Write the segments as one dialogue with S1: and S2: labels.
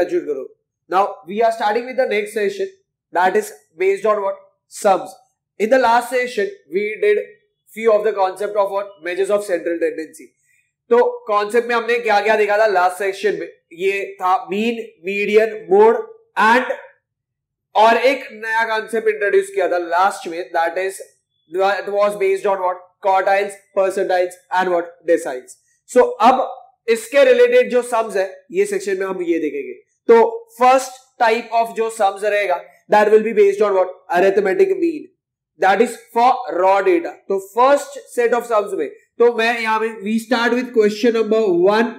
S1: Graduate Guru. Now we are starting with the next session that is based on what sums. In the last session we did few of the concept of what measures of central tendency. तो concept में हमने क्या क्या देखा था last section में ये था मीन मीडियन मोड एंड और एक नया कॉन्सेप्ट इंट्रोड्यूस किया था लास्ट में that is it was based on what quartiles percentiles and what deciles so अब इसके रिलेटेड जो सम्स है ये सेक्शन में हम ये देखेंगे तो फ़र्स्ट टाइप ऑफ़ जो सम्स रहेगा that will be based on what arithmetic mean that is for raw data तो फ़र्स्ट सेट ऑफ़ सम्स में तो मैं यहाँ पे we start with question number one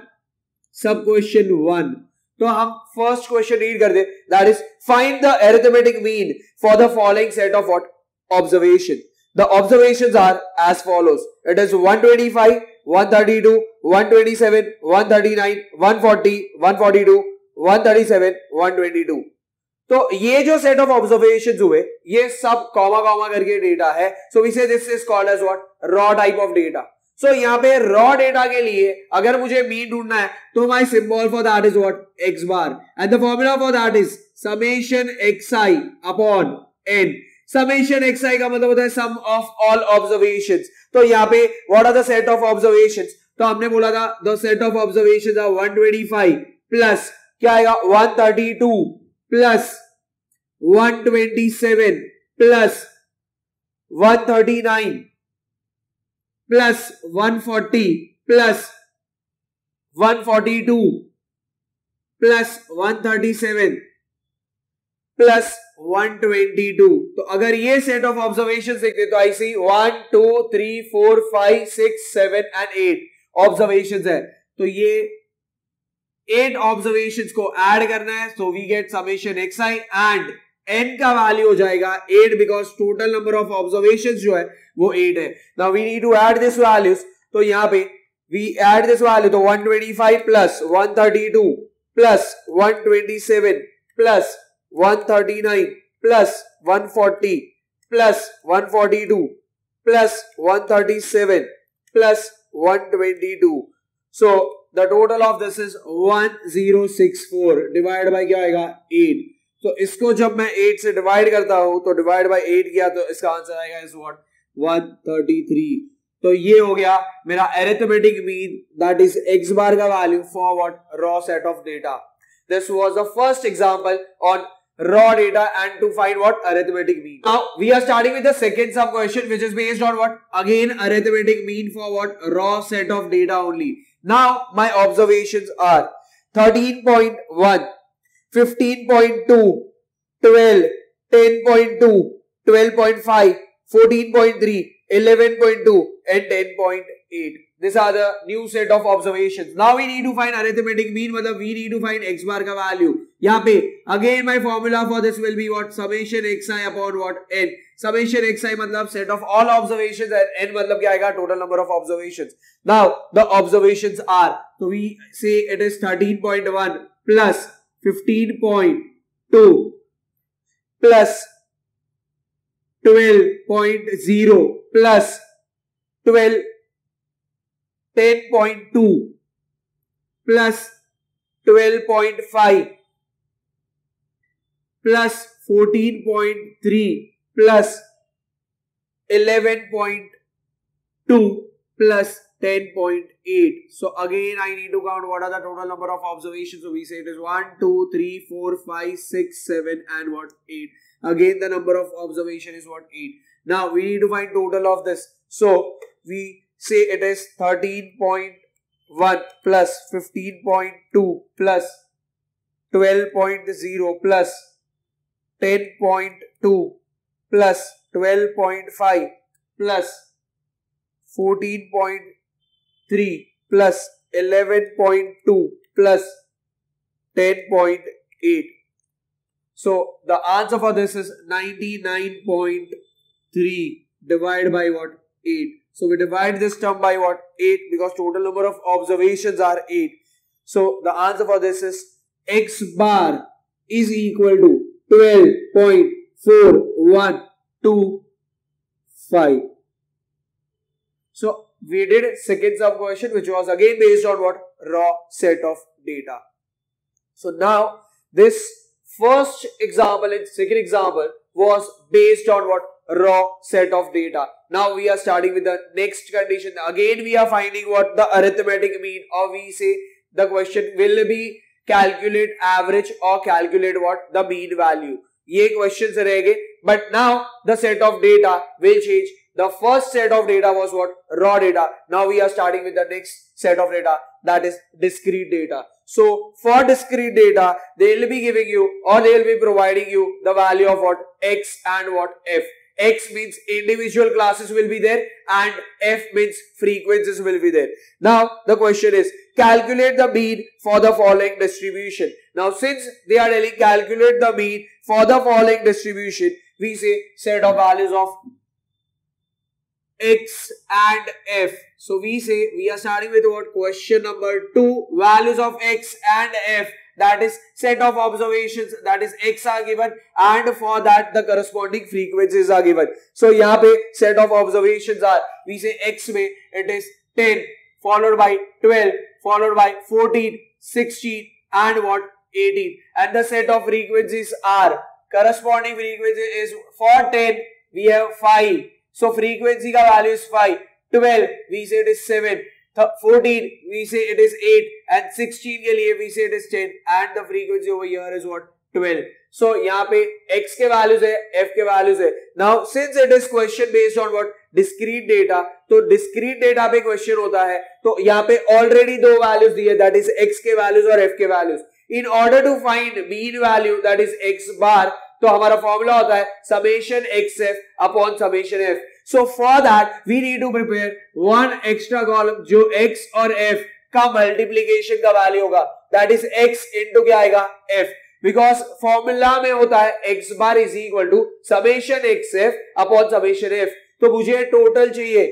S1: sub question one तो हम फ़र्स्ट क्वेश्चन रीड कर दे that is find the arithmetic mean for the following set of what observation the observations are as follows it is 125 132 127 139 140 142 137 122 तो ये जो set of observation हुए, ये सब comma comma करके डेटा है। So we say this is called as what raw type of data so यहाँ पे रॉ डेटा के लिए अगर मुझे मीन ढूंढना है तो my symbol for that is what x bar and the formula for that is summation x i upon n summation x i का मतलब होता है सम ऑफ़ ऑल ऑब्जर्वेशन तो यहाँ पे what are the set of observation तो हमने बोला था the set of observation are 125 plus क्या आएगा? 132 plus 127 plus 139 plus 140 plus 142 plus 137 plus 122 तो अगर ये सेट ऑफ़ ऑब्जर्वेशन देखते तो I see one two three four five six seven and eight observation है। तो ये एट ऑब्जर्वेशन को ऐड करना है so we get summation x I and n का वैल्यू हो जाएगा eight because total number of observation जो है, वो एट है। Now we need to add this values तो यहाँ पे वी ऐड दिस वैल्यू तो 125 plus 132 plus 127 plus 139 plus 140 plus 142 plus 137 plus 122 so The total of this is 1064 divide by क्या आएगा 8 तो इसको जब मैं 8 से डिवाइड करता हूं तो डिवाइड बाय 8 किया तो इसका आंसर आएगा इज व्हाट 133 तो ये हो गया मेरा arithmetic mean that is X bar का value for what raw set of data this was the first example on raw data and to find what arithmetic mean. Now we are starting with the second sub question which is based on what again arithmetic mean for what raw set of data only. Now my observations are 13.1, 15.2, 12, 10.2, 12.5, 14.3, 11.2 and 10.8. These are the new set of observations. Now we need to find arithmetic mean मतलब we need to find x bar का value. यहाँ पे again my formula for this will be what summation xi upon what n. summation xi matlab set of all observations and n matlab kya aayega total number of observations. Now the observations are so we say it is 13.1 plus 15.2 plus 12.0 plus 12 10.2 plus 12.5 plus 14.3 plus 11.2 plus 10.8. So again I need to count what are the total number of observations. So we say it is 1, 2, 3, 4, 5, 6, 7 and what 8. Again the number of observation is what 8. Now we need to find total of this. So we say it is 13.1 plus 15.2 plus 12.0 plus 10.2 plus 12.5 plus 14.3 plus 11.2 plus 10.8. So the answer for this is 99.3 divided by what? 8. So we divide this term by what? 8 because total number of observations are 8. So the answer for this is x bar is equal to 12.412 So we did second sub question which was again based on what? Raw set of data. So now this first example and second example was based on what raw set of data. Now we are starting with the next condition. Again we are finding what the arithmetic mean or we say the question will be calculate average or calculate what the mean value. ये question रहेंगे but now the set of data will change the first set of data was what raw data now we are starting with the next set of data that is discrete data so for discrete data they will be giving you or they will be providing you the value of what x and what f X means individual classes will be there and F means frequencies will be there. Now the question is calculate the mean for the following distribution. Now since they are telling calculate the mean for the following distribution, we say set of values of X and F. So we say we are starting with what? Question number 2 values of X and F. That is set of observations. That is x are given and for that the corresponding frequencies are given. So pe set of observations are we say x mein it is 10 followed by 12 followed by 14 16 and what 18 and the set of frequencies are corresponding frequency is for 10 we have 5 so frequency ka value is 5 12 we say it is 7 14 we say it is 8 and 16 के लिए we say it is 10 and the frequency over here is what 12 so यहाँ पे x के values है f के values है now since it is question based on what discrete data तो discrete data पे question होता है तो यहाँ पे already दो values दिए that is x के values और f के values in order to find mean value, that is x bar तो हमारा फॉर्मूला होता है summation x f upon summation f so for that we need to prepare one extra column जो x और f का multiplication का value होगा. That is x into क्या आएगा? एफ़ बिकॉज़ फॉर्मूला में होता है x bar is equal to summation x f upon summation f तो मुझे टोटल चाहिए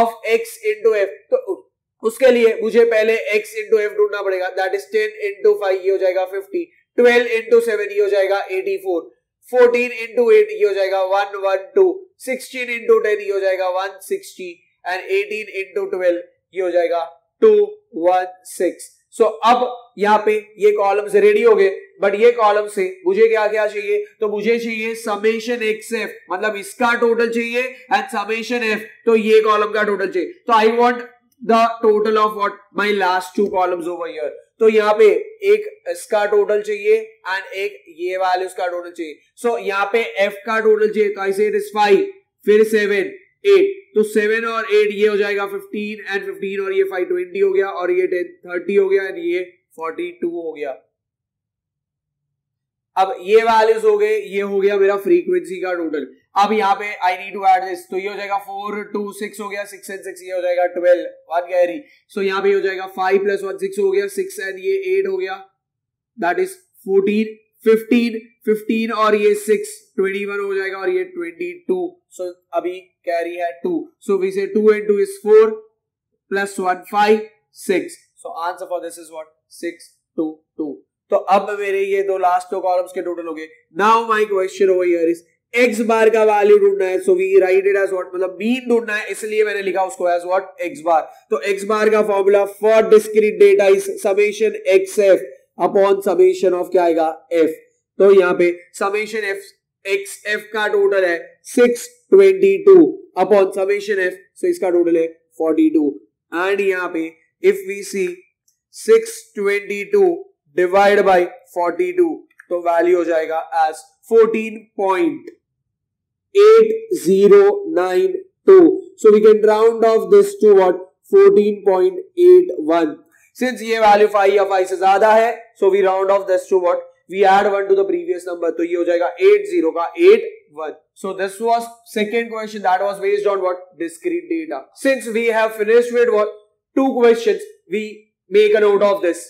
S1: ऑफ़ एक्स इंटू एफ़ तो उसके लिए मुझे पहले एक्स इंटू एफ़ ढूंढना पड़ेगा। That is ten into five ये हो जाएगा फिफ्टी ट्वेल्व इंटू सेवन ये हो जाएगा eighty four fourteen into eight ये हो जाएगा one one two sixteen into ten ये हो जाएगा one sixty and eighteen into twelve ये हो जाएगा टू वन सिक्स सो अब यहाँ पे ये कॉलम से रेडी हो गए। बट ये कॉलम से मुझे क्या क्या चाहिए? तो मुझे चाहिए समेशन एक्स एफ़ मतलब इसका टोटल चाहिए एंड समेशन एफ़ तो ये कॉलम का टोटल चाहिए। तो I want the total of what my last two columns over here तो यहाँ पे एक इसका टोटल चाहिए एंड एक ये वैल्यूज़ का टोटल चाहिए। सो so, यहाँ पे एफ़ का टोटल चाहिए तो I say it is five फिर सेवन एट तो सेवन और एट ये हो जाएगा फिफ्टीन एंड फिफ्टीन और ये फाइव ट्वेंटी हो गया और ये टेन थर्टी हो गया एंड ये फोर्टी टू हो गया। अब ये वैल्यूज़ हो गए ये हो गया मेरा फ्रीक्वेंसी का टोटल अब यहाँ पे I need to add this तो ये हो जाएगा फोर टू सिक्स हो गया सिक्स एंड सिक्स ये हो जाएगा ट्वेल्व वन कैरी सो यहाँ पे हो जाएगा फाइव प्लस वन सिक्स हो गया सिक्स एंड ये एट हो गया. That is fourteen fifteen fifteen और ये सिक्स ट्वेंटी वन हो जाएगा और ये ट्वेंटी टू सो अभी कैरी है two so we say two and two is four plus one five six so answer for this is what six two two तो अब मेरे ये दो लास्ट दो कॉलम्स के टोटल हो गए. Now my question over here is x bar का वैल्यू ढूंढना है so we write it as what मतलब मीन ढूंढना है, इसलिए मैंने लिखा उसको एज व्हाट एक्स बार तो एक्स बार का formula for discrete data is summation x f upon summation of क्या आएगा? एफ़ तो यहाँ पे समेशन एफ़ एक्स एफ़ का टोटल है six twenty two upon summation f so इसका टोटल है फोर्टी टू एंड यहाँ पे if we see six twenty two divide by forty two तो वैल्यू हो जाएगा as fourteen point Eight zero nine two so we can round off this to what fourteen point eight one since ये value five या five से ज्यादा है so we round off this to what we add one to the previous number तो ये हो जाएगा eight zero का eight one So this was second question that was based on what discrete data. Since we have finished with what two questions, we make a note of this.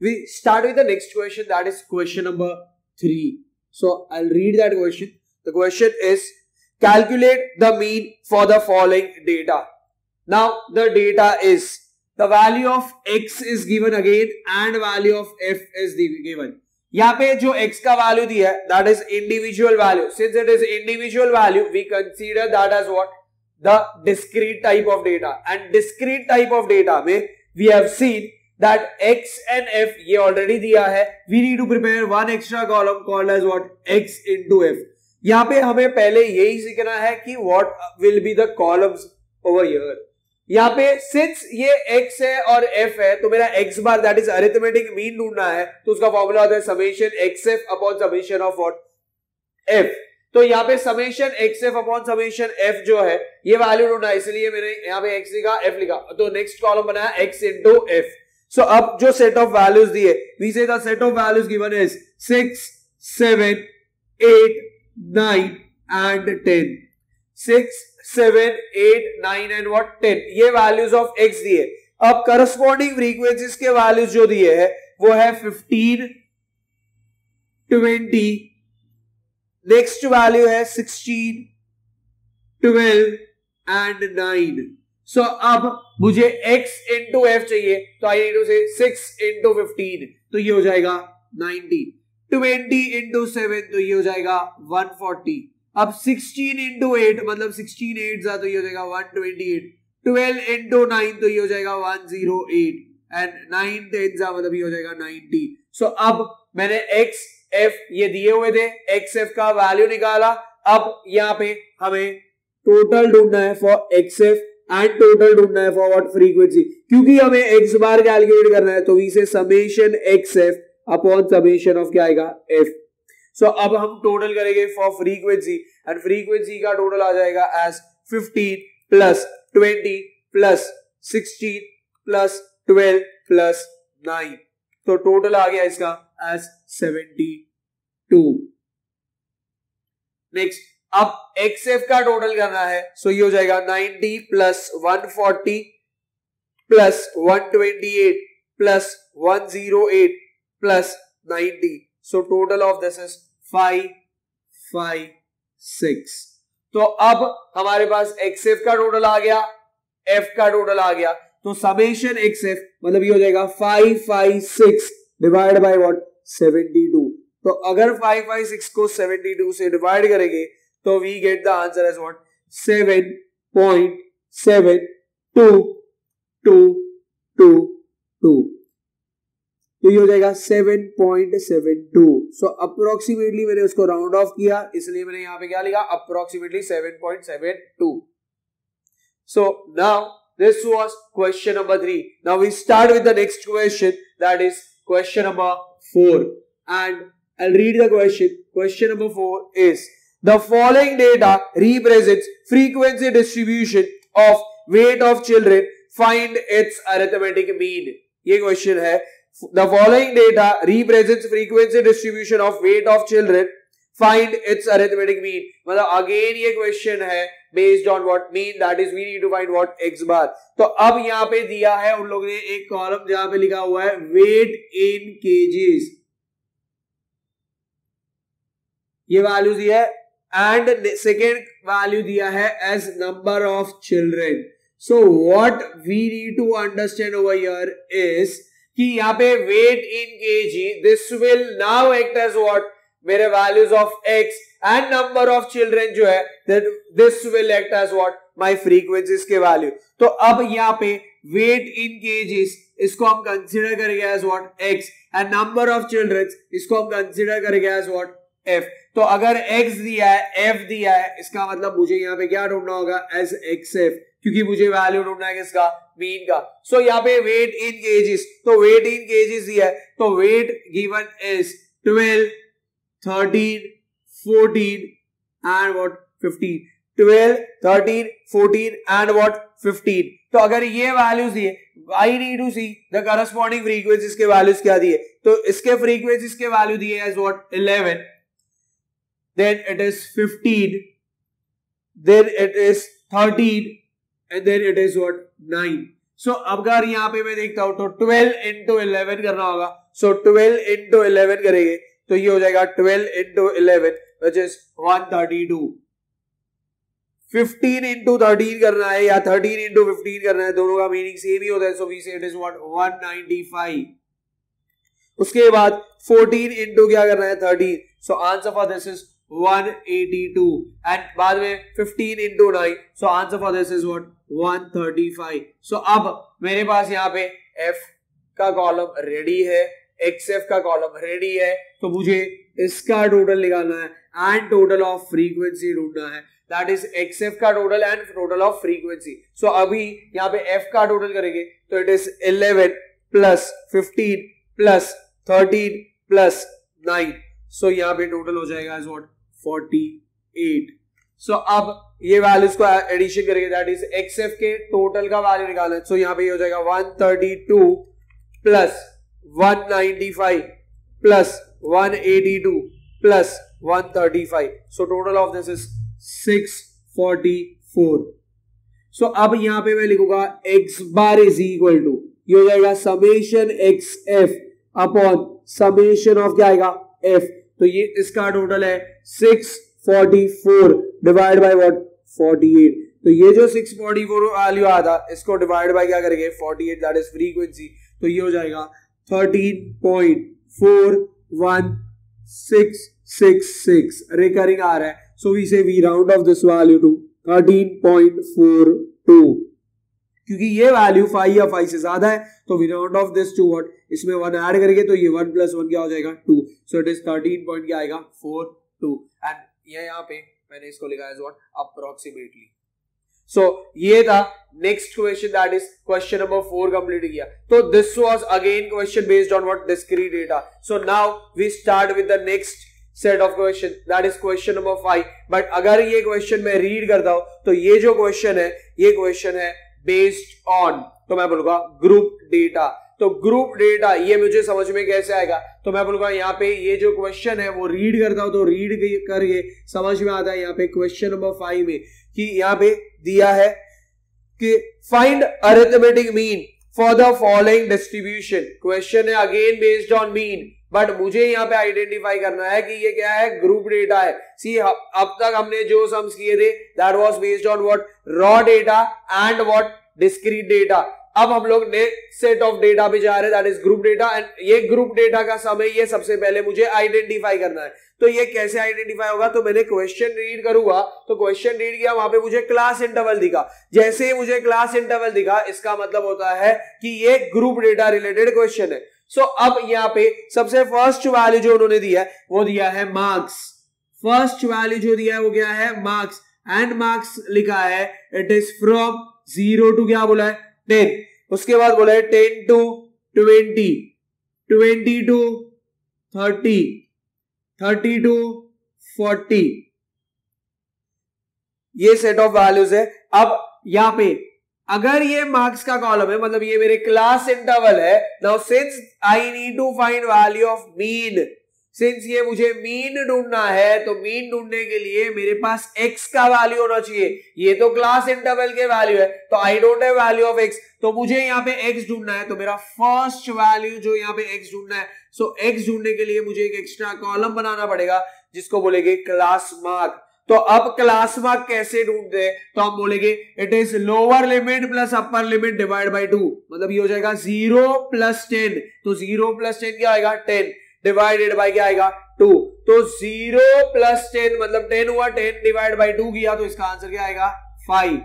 S1: we start with the next question that is question number 3 so i'll read that question the question is calculate the mean for the following data Now the data is the value of x is given again and value of f is given. यहाँ पे जो x का value दिया है that is individual value since it is individual value we consider that as what the discrete type of data and discrete type of data में we have seen that x and f, ये already दिया है। We need to prepare one extra column called as what x into f. यहाँ पे हमें पहले यही सीखना है कि what will be the columns over here यहाँ पे सिंस ये x है और f है तो मेरा x bar that is arithmetic mean ढूंढना है तो उसका फॉर्मूला होता है समेशन xf upon summation of what f. तो यहाँ पे summation x f upon summation f जो है, ये वैल्यू ढूंढना है इसलिए मैंने यहाँ पे एक्स लिखा एफ़ लिखा। तो नेक्स्ट कॉलम बनाया एक्स इंटू एफ़ सो अब जो सेट ऑफ़ वैल्यूज़ दिए we say set of values given is six seven eight nine and ten six seven eight nine and what ten ये values of x दिए। अब corresponding frequencies के values जो दिए है, वो है फिफ्टीन ट्वेंटी नेक्स्ट वैल्यू है sixteen twelve and nine so so, अब मुझे x इंटू एफ़ चाहिए तो I into say six into fifteen तो ये हो जाएगा नाइनटी ट्वेंटी इंटू सेवन तो ये हो जाएगा वन फोर्टी अब सिक्सटीन इंटू एट मतलब सिक्सटीन एट जा तो ये हो जाएगा one twenty eight twelve into nine तो ये हो जाएगा one zero eight and nine ten जा मतलब ये हो जाएगा नाइनटी सो so, अब मैंने x f ये दिए हुए थे. X f का वैल्यू निकाला. अब यहाँ पे हमें टोटल ढूंढना है for x f and total ढूंढना है फॉर व्हाट फ्रीक्वेंसी क्योंकि हमें एक्स बार कैलकुलेट करना है तो we say summation x f upon summation of क्या आएगा? एफ़ सो so, अब हम टोटल करेंगे फॉर फ्रीक्वेंसी एंड फ्रीक्वेंसी का टोटल आ जाएगा as 15 plus 20 plus 16 plus 12 plus 9 तो टोटल आ गया इसका एज 72 नेक्स्ट अब एक्स एफ़ का टोटल करना है सो ये हो जाएगा 90 plus 140 plus 128 plus 108 plus 90 so total of this is 5 5 6 तो अब हमारे पास एक्स एफ़ का टोटल आ गया एफ़ का टोटल आ गया. तो समेशन एक्स एफ़ मतलब ये हो जाएगा five five six divide by what seventy two तो अगर फाइव फाइव सिक्स को सेवेंटी टू से डिवाइड करेंगे So we get the answer as what? 7.7222. तो ये हो जाएगा 7.72 सो अप्रोक्सीमेटली मैंने उसको राउंड ऑफ किया इसलिए मैंने यहां पे क्या लिखा approximately 7.72 so now this was question number 3 now we start with the next question that is question number 4 and i'll read the question question number 4 is The following data represents frequency distribution of weight of children. Find its arithmetic mean. ये question है The following data represents frequency distribution of weight of children. Find its arithmetic mean. मतलब again ये question है based on what mean that is we need to find what x bar. तो अब यहाँ पे दिया है उन लोगों ने एक कॉलम जहाँ पे लिखा हुआ है weight in kgs. ये वैल्यू दिया है एंड सेकेंड वैल्यू दिया है as number of children so what we need to understand over here is कि यहाँ पे weight in K G this will now act as what मेरे values of x and number of children जो है this will act as what my frequencies के value तो अब यहाँ पे वेट इन केजीज इसको हम कंसिडर करेंगे as what x and number of children इसको हम कंसिडर करेंगे एज वॉट एफ़ तो अगर एक्स दिया है एफ़ दिया है इसका मतलब मुझे यहाँ पे क्या ढूंढना होगा? एस एक्स एफ़ क्योंकि मुझे वैल्यू ढूंढना है किसका? मीन का। सो so, यहाँ पे वेट इन केजेस तो वेट इन केजेस दिया है। तो weight given is twelve thirteen fourteen and what fifteen twelve thirteen fourteen and what fifteen तो अगर ये वैल्यूज़ दिए I need to see the corresponding frequencies के वैल्यूज़ क्या दिए? तो इसके फ्रीक्वेंसीज के वैल्यू दिए as what eleven then it is 15, then it is 13, and then it is what? 9. So अब अगर यहाँ पे मैं देखता हूँ तो 12 into 11 करना होगा। So 12 into 11 करेंगे तो ये हो जाएगा 12 into 11 which is 132 15 into thirteen करना है या 13 इंटू फिफ्टीन करना है दोनों का मीनिंग सेम ही होता है। So we say it is what 195 उसके बाद 14 इंटू क्या करना है? 13 so answer for this is 182 and बाद में 15 into nine so answer for this is what 135 सो अब मेरे पास यहाँ पे f का कॉलम रेडी है. Xf का कॉलम रेडी है. तो मुझे इसका टोटल निकालना है एंड टोटल ऑफ़ फ्रीक्वेंसी ढूंढना है. दैट इज़ एक्सएफ का total and total of frequency so अभी यहाँ पे एफ़ का टोटल करेंगे. तो it is 11 plus 15 plus 13 plus 9 so यहाँ पे टोटल हो जाएगा एज व्हाट 48 सो so, अब ये वैल्यूज़ को एडिशन करेंगे दैट इज़ एक्सएफ के टोटल का वैल्यू निकालना है। सो so, यहाँ पे ये हो जाएगा 132 plus 195 plus 182 plus 135 so total of this is 644 so so, अब यहाँ पे मैं लिखूँगा x bar is equal to ये हो जाएगा summation x f upon summation of क्या आएगा? f. तो ये इसका टोटल है 644 डिवाइड बाय व्हाट 48 तो ये जो 644 वैल्यू आया था, इसको डिवाइड बाय क्या करेंगे? 48 दैट इज़ फ्रीक्वेंसी तो ये हो जाएगा 13.4166 रिकरिंग आ रहा है. So we say we round off this value to 13.42 क्योंकि ये वैल्यू फाइव या फाइव से ज़्यादा है तो we round off this to what इसमें वन ऐड करेंगे तो ये वन प्लस वन क्या हो जाएगा? Two so it is thirteen point क्या आएगा? फोर टू एंड ये यहाँ पे मैंने इसको लिखा है व्हाट अप्रोक्सीमेटली सो ये था next question that is question number four complete किया. तो this was again question based on what discrete data so now we start with the next set of question that is question number five but अगर ये question मैं read करता हूँ तो ये जो क्वेश्चन है, ये क्वेश्चन है बेस्ड ऑन तो मैं बोलूँगा ग्रुप डेटा तो ग्रुप डेटा ये मुझे समझ में कैसे आएगा? तो मैं बोलूँगा, यहाँ पे ये जो क्वेश्चन है, वो रीड करता हूँ तो रीड करके समझ में आता है यहाँ पे क्वेश्चन नंबर फाइव में, कि यहाँ पे दिया है कि find arithmetic mean for the following distribution question है again based on mean but मुझे यहाँ पे आइडेंटिफाई करना है कि ये क्या है? ग्रुप डेटा है। सी अब तक हमने जो सम्स किए थे that was based on what raw data and what discrete data अब हम लोग नेक्स्ट सेट ऑफ़ डेटा पे जा रहे हैं that is group data and ये ग्रुप डेटा का समय ये सबसे पहले मुझे आइडेंटिफाई करना है। तो ये कैसे आइडेंटिफाई होगा? तो मैंने क्वेश्चन रीड करूँगा। तो क्वेश्चन रीड किया वहाँ पे मुझे क्लास इंटरवल दिखा। जैसे ही मुझे क्लास इंटरवल दिखा इसका मतलब होता है कि ये ग्रुप डेटा रिलेटेड क्वेश्चन है। सो so, अब यहाँ पे सबसे फ़र्स्ट वैल्यू जो उन्होंने दिया है वो दिया है मार्क्स फ़र्स्ट वैल्यू जो दिया है वो क्या है? मार्क्स एंड मार्क्स लिखा है it is from zero to क्या बोला है? टेन उसके बाद बोला है ten to twenty twenty to thirty thirty to forty ये सेट ऑफ़ वैल्यूज़ है। अब यहाँ पे, अगर ये मार्क्स का कॉलम है मतलब ये मेरे क्लास इंटरवल है now since I need to find value of mean since ये मुझे मीन ढूंढना है तो मीन ढूँढने के लिए मेरे पास एक्स का वैल्यू होना चाहिए। ये तो क्लास इंटरवल के वैल्यू है तो I don't have value of x तो मुझे यहाँ पे x ढूंढना है तो मेरा फ़र्स्ट वैल्यू जो यहाँ पे x ढूंढना है सो x ढूँढने के लिए मुझे एक एक्स्ट्रा कॉलम बनाना पड़ेगा, जिसको बोलेगे क्लास मार्क तो अब क्लास मार्क कैसे ढूंढते हैं? तो हम बोलेंगे it is lower limit plus upper limit divide by two मतलब ये हो जाएगा ज़ीरो प्लस टेन तो ज़ीरो प्लस टेन क्या आएगा? टेन डिवाइडेड बाय क्या आएगा? टू तो ज़ीरो प्लस टेन मतलब टेन हुआ टेन डिवाइड बाय टू किया तो इसका आंसर क्या आएगा? फाइव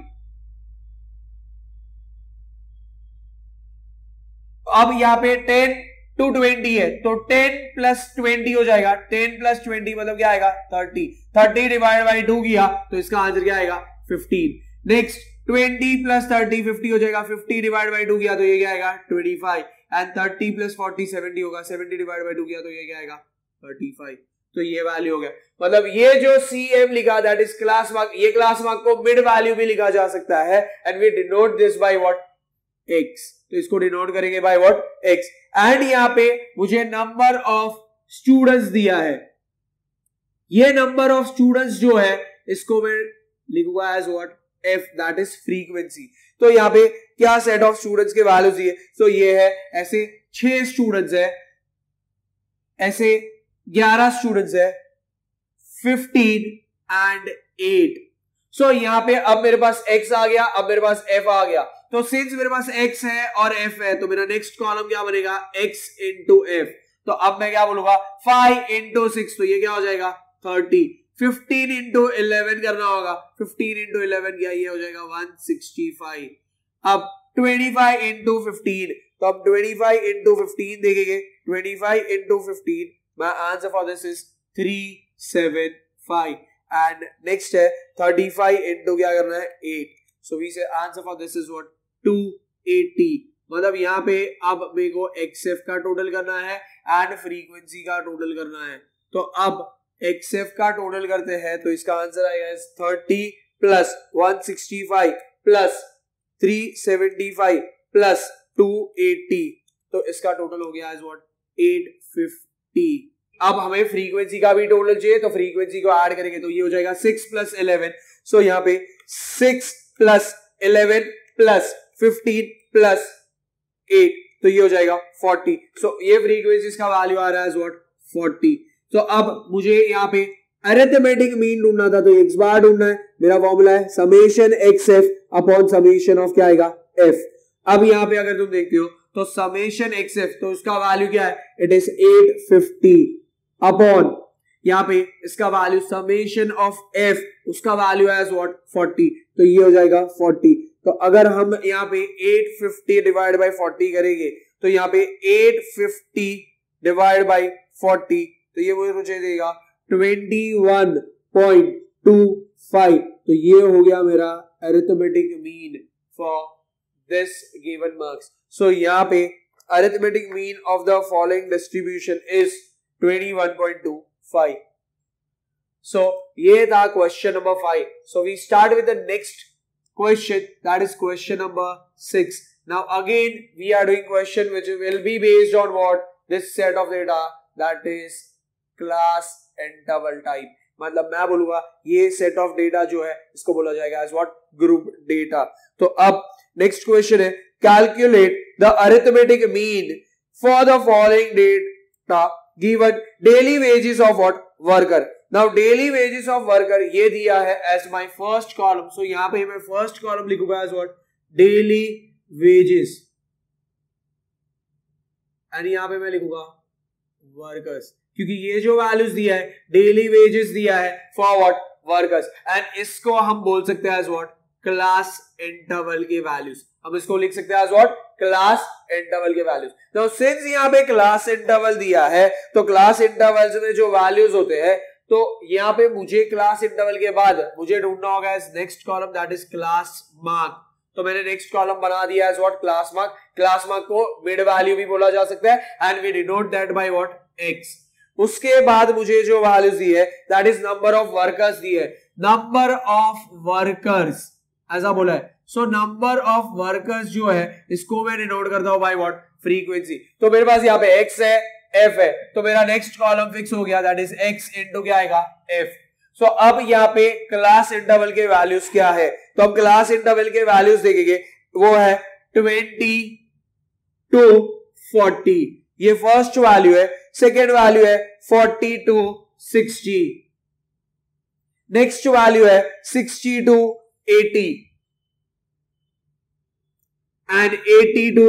S1: अब यहाँ पे टेन टू ट्वेंटी है तो टेन प्लस ट्वेंटी हो जाएगा। टेन प्लस ट्वेंटी मतलब क्या आएगा? Thirty thirty divide by two किया तो इसका आंसर क्या आएगा? Fifteen next twenty plus thirty fifty हो जाएगा। फिफ्टी डिवाइड बाई टू किया तो ये क्या आएगा? Twenty five and thirty plus forty seventy होगा। सेवेंटी डिवाइड बाई टू किया तो ये क्या आएगा? थर्टी फाइव तो ये वैल्यू हो गया। मतलब ये जो सी एम लिखा दैट इज़ क्लास मार्क ये क्लास मार्क को मिड वैल्यू भी लिखा जा सकता है। And we denote this by what x तो इसको डिनोट करेंगे बाय व्हाट एक्स एंड यहाँ पे मुझे नंबर ऑफ़ स्टूडेंट्स दिया है। ये नंबर ऑफ़ स्टूडेंट्स जो है, इसको मैं लिखूँगा as what f that is frequency तो यहाँ पे क्या सेट ऑफ़ स्टूडेंट्स के वैल्यूज़ दिए तो ये है, ऐसे छह स्टूडेंट्स है, ऐसे ग्यारह स्टूडेंट्स है फिफ्टीन एंड एट सो यहाँ पे अब मेरे पास x आ गया, अब मेरे पास f आ गया। तो सिंस मेरे पास x है और एफ़ है तो मेरा नेक्स्ट कॉलम क्या बनेगा? एक्स इंटू एफ़ तो अब मैं क्या बोलूँगा? फाइव इंटू सिक्स तो ये क्या हो जाएगा? थर्टी फिफ्टीन इंटू इलेवन करना होगा। फिफ्टीन इंटू इलेवन क्या? ये हो जाएगा वन सिक्सटी फाइव अब ट्वेंटी फाइव इंटू फिफ्टीन तो अब ट्वेंटी फाइव इंटू फिफ्टीन देखेंगे. Twenty five into fifteen my answer for this is three seven five and next है थर्टी फाइव इंटू क्या करना है? Eight so we say answer for this is what two eighty मतलब यहाँ पे अब मेरे को एक्सएफ का टोटल करना है एंड फ्रीक्वेंसी का टोटल करना है. तो अब एक्सएफ का टोटल करते हैं तो इसका आंसर आएगा thirty plus one sixty five plus three seventy five plus two eighty तो इसका टोटल हो गया एज व्हाट एट फिफ्टी अब हमें फ्रीक्वेंसी का भी टोटल चाहिए तो फ्रीक्वेंसी को ऐड करेंगे तो ये हो जाएगा सिक्स प्लस इलेवन सो यहाँ पे six plus eleven plus fifteen plus eight तो ये हो जाएगा फोर्टी सो so, ये फ्रीक्वेंसी का वैल्यू आ रहा है व्हाट फोर्टी तो अब मुझे यहाँ पे अरेथमेटिक मीन ढूंढना था तो एक्स बार ढूंढना है। मेरा फॉर्मूला है summation x f upon summation of क्या आएगा? एफ़ अब यहाँ पे अगर तुम देखते हो तो समेशन एक्स एफ़ तो उसका वैल्यू क्या है? It is eight fifty upon यहाँ पे इसका वैल्यू समेशन ऑफ़ एफ़ उसका वैल्यू है व्हाट 40 तो ये हो जाएगा 40 तो अगर हम यहाँ पे 850 डिवाइड बाय 40 करेंगे तो यहाँ पे 850 डिवाइड बाय 40 तो ये मुझे देगा। 21.25 तो ये हो गया मेरा arithmetic mean for this given marks so यहाँ पे arithmetic mean of the following distribution is 21.25 so ये था question number 5 so we start with the next question that is question number 6 now again we are doing question which will be based on what this set of data that is class interval type. मतलब मैं बोलूँगा, ये set of data जो है, इसको बोला जाएगा as what group data तो अब नेक्स्ट क्वेश्चन है calculate the arithmetic mean for the following data given daily wages of what worker now daily wages of worker ये दिया है as my first column so यहाँ पे मैं फ़र्स्ट कॉलम लिखूँगा as what daily wages and यहाँ पे मैं लिखूँगा वर्कर्स क्योंकि ये जो वैल्यूज़ दिया है डेली वेजेस दिया है फॉर वॉट वर्कर्स एंड इसको हम बोल सकते हैं एज वॉट क्लास इंटरवल के वैल्यूज़ हम इसको लिख सकते हैं एज व्हाट क्लास इंटरवल के वैल्यूज़ तो सिंस यहाँ पे क्लास इंटरवल दिया है तो क्लास इंटरवल्स में जो वैल्यूज़ होते हैं तो यहाँ पे मुझे क्लास इंटरवल के बाद मुझे ढूंढना होगा as next column that is class mark तो मैंने नेक्स्ट कॉलम बना दिया as what class mark class mark को मिड वैल्यू भी बोला जा सकता है and we denote that by what x उसके बाद मुझे जो वैल्यूज़ दी है that is number of workers दी है। नंबर ऑफ़ वर्कर्स ऐसा बोला है। सो नंबर ऑफ़ वर्कर्स जो है इसको मैं डिनोट करता हूँ बाय व्हाट फ्रीक्वेंसी तो मेरे पास यहाँ पे एक्स है एफ़ है। तो मेरा नेक्स्ट कॉलम फिक्स हो गया दैट इज़ एक्स इंटू क्या आएगा? एफ़ सो so, अब यहाँ पे क्लास इंटरवल के वैल्यूज़ क्या है? तो अब क्लास इंटरवल के वैल्यूज़ देखेंगे वो है ट्वेंटी टू फोर्टी ये फ़र्स्ट वैल्यू है सेकेंड वैल्यू है forty to sixty next value है sixty to eighty and eighty to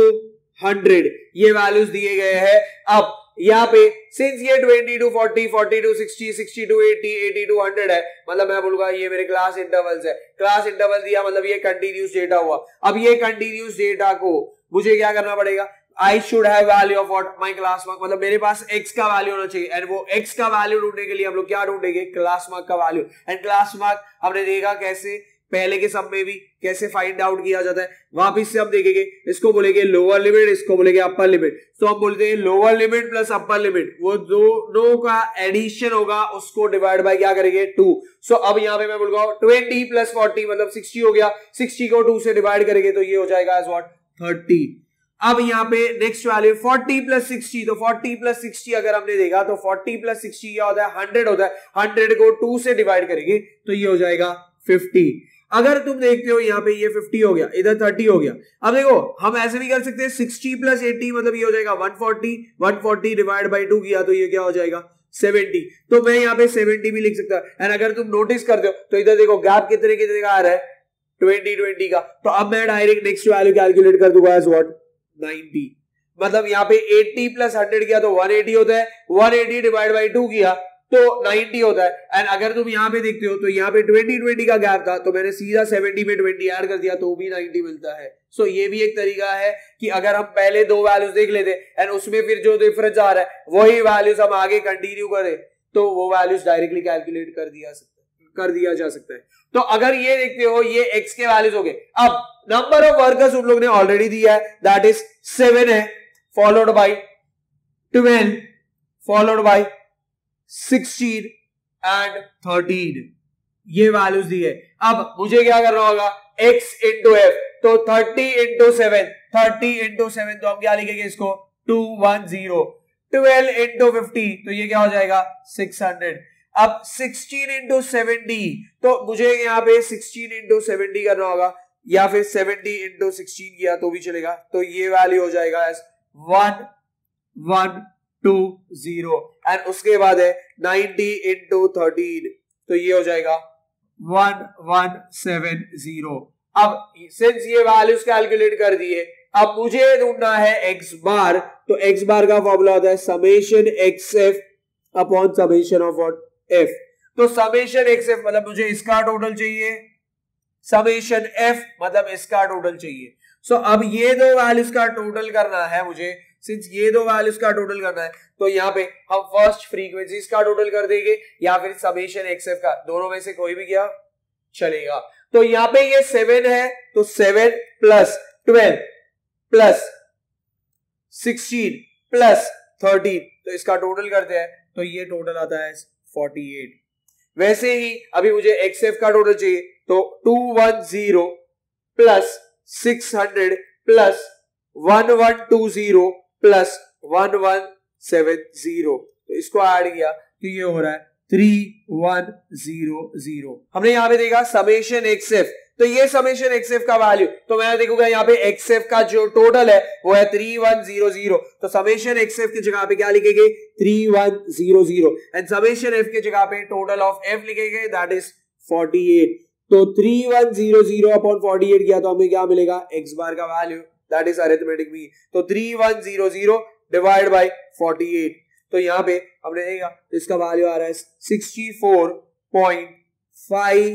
S1: hundred ये वैल्यूज़ दिए गए हैं अब। यहाँ पे सिंस ये 20 to 40 40 to 60 60 to eighty eighty to 100 है मतलब मैं बोलूँगा ये मेरे क्लास इंटरवल्स है। क्लास इंटरवल दिया मतलब ये कंटिन्यूस डेटा हुआ। अब ये कंटिन्यूस डेटा को मुझे क्या करना पड़ेगा? I should have value of what my class mark मतलब मेरे पास एक्स का वैल्यू होना चाहिए। एंड वो एक्स का वैल्यू ढूँढने के लिए हम लोग क्या ढूंढेंगे? क्लास मार्क का वैल्यू एंड क्लास मार्क हमने देखा कैसे? पहले के सब में भी कैसे फाइंड आउट किया जाता है। वापिस से हम देखेंगे। इसको बोलेंगे लोअर लिमिट इसको बोलेंगे अपर लिमिट तो हम बोलते हैं lower limit plus upper limit वो दोनों का एडिशन होगा, उसको डिवाइड बाय क्या करेंगे? टू सो अब यहाँ पे मैं बोल बोलूँगा ट्वेंटी प्लस फोर्टी मतलब सिक्सटी हो गया। सिक्सटी को टू से डिवाइड करेंगे तो ये हो जाएगा एज वॉट थर्टी अब यहाँ पे नेक्स्ट वैल्यू 40 प्लस सिक्सटी तो 40 प्लस सिक्सटी अगर हमने देखा तो 40 प्लस सिक्सटी क्या होता है? 100 होता है। 100 को 2 से डिवाइड करेंगे तो ये हो जाएगा 50 अगर तुम देखते हो यहाँ पे ये 50 हो गया, इधर 30 हो गया। अब देखो, हम ऐसे भी कर सकते हैं 60 प्लस एटी मतलब ये हो जाएगा 140 140 डिवाइड बाई टू किया तो ये क्या हो जाएगा? सेवेंटी तो मैं यहाँ पे सेवेंटी भी लिख सकता एंड अगर तुम नोटिस करते हो तो इधर देखो गैप कितने कितने का आ रहा है? ट्वेंटी ट्वेंटी का। तो अब मैं डायरेक्ट नेक्स्ट वैल्यू कैलकुलेट कर दूँगा एज व्हाट नाइनटी। मतलब यहाँ पे 80 प्लस हंड्रेड किया तो 180 होता है 180 डिवाइड बाई टू किया तो 90 होता है। एंड अगर तुम यहाँ पे देखते हो तो यहाँ पे 20 20 का गैप था तो मैंने सीधा 70 में 20 ऐड कर दिया तो भी 90 मिलता है। सो so, ये भी एक तरीका है कि अगर हम पहले दो वैल्यूज़ देख लेते एंड उसमें फिर जो डिफरेंस आ रहा है वही वैल्यूज़ हम आगे कंटिन्यू करें तो वो वैल्यूज़ डायरेक्टली कैलकुलेट कर दिया सकता कर दिया जा सकता है। तो अगर ये देखते हो, ये एक्स के वैल्यूज़ हो गए। अब नंबर ऑफ़ वर्कर्स उन लोग ने ऑलरेडी दिया है। दैट इज़ सेवन है followed by twelve followed by sixteen and thirteen ये वैल्यूज़ दी है अब मुझे क्या करना होगा? X इंटू एफ़ तो thirty into seven thirty into seven तो हम क्या लिखेंगे इसको? Two one zero twelve into fifty तो ये क्या हो जाएगा? सिक्स हंड्रेड अब सिक्सटीन इंटू सेवेंटी तो मुझे यहाँ पे सिक्सटीन इंटू सेवेंटी करना होगा, या फिर सेवेंटी इंटू सिक्सटीन किया तो भी चलेगा तो ये वैल्यू हो जाएगा as one one two zero and उसके बाद है नाइनटी इंटू थर्टीन तो ये हो जाएगा वन वन सेवन ज़ीरो अब सिंस ये वैल्यूज़ कैलकुलेट कर दिए, अब मुझे ढूंढना है एक्स बार तो एक्स बार का फॉर्मूला होता है summation X F upon summation of what F तो समेशन एक्स एफ़ मतलब मुझे इसका टोटल चाहिए। समेशन एफ़ मतलब इसका टोटल चाहिए। सो अब ये दो वैल्यूज़ का टोटल करना है मुझे। सिंस ये दो वैल्यूज़ का टोटल करना है तो यहाँ पे हम फ़र्स्ट फ्रीक्वेंसीज का टोटल कर देंगे, या फिर समेशन एक्सएफ का। दोनों में से कोई भी किया? चलेगा। तो यहाँ पे ये सेवन है तो seven plus twelve plus sixteen plus thirteen तो इसका टोटल करते हैं तो ये टोटल आता है फोर्टी एट वैसे ही अभी मुझे एक्सएफ का टोटल चाहिए तो two one zero plus six hundred plus one one two zero plus one one seven zero तो इसको ऐड किया तो ये हो रहा है थ्री वन ज़ीरो ज़ीरो हमने यहाँ पे देखा समेशन एक्सेफ तो ये समेशन एक्सेफ का वैल्यू तो मैं देखूँगा यहाँ पे एक्सेफ का जो टोटल है, वो है थ्री वन ज़ीरो ज़ीरो तो समेशन एक्सेफ की जगह पे क्या लिखेंगे? Three one zero zero and summation F की जगह पे टोटल ऑफ़ एफ़ लिखेंगे दैट इज़ फोर्टी एट तो three one zero zero upon forty eight किया तो हमें क्या मिलेगा? एक्स बार का value that is arithmetic mean तो three one zero zero divide by forty eight तो यहाँ पे हमने देखा, इसका वैल्यू आ रहा है sixty four point five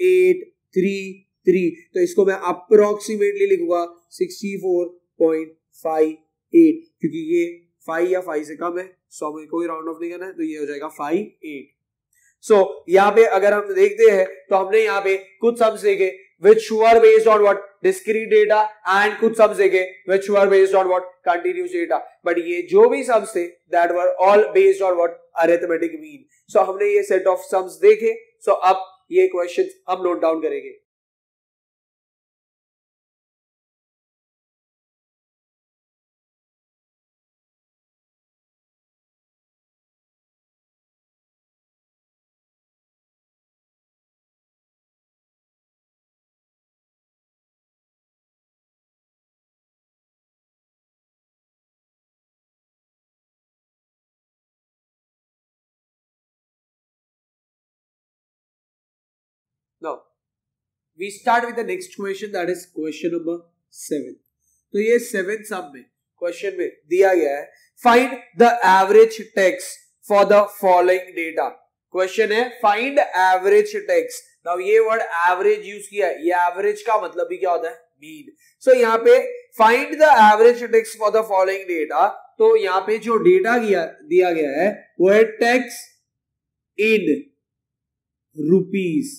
S1: eight three three तो इसको मैं अप्रोक्सीमेटली लिखूँगा sixty four point five eight क्योंकि ये फाइव या फाइव से कम है सो हमें कोई राउंड ऑफ़ नहीं करना है तो ये हो जाएगा फाइव एट सो यहाँ पे अगर हम देखते हैं तो हमने यहाँ पे कुछ सब्स देखे which sure based on what discrete data and कुछ सब्स देखे which sure based on what continuous data but ये जो भी सब्स थे that were all based on what arithmetic mean so हमने ये सेट ऑफ़ सम्स देखे सो so, अब ये क्वेश्चन हम नोट डाउन करेंगे. Now, we start with the next question that is question number seven. तो ये सेवन सम में क्वेश्चन में दिया गया है find the average tax for the following data question है फाइंड एवरेज टेक्स नाउ ये वर्ड एवरेज यूज़ किया है. ये एवरेज का मतलब भी क्या होता है? मीन सो so, यहाँ पे find the average tax for the following data तो यहाँ पे जो डेटा दिया गया है वो है टेक्स इन रुपीज़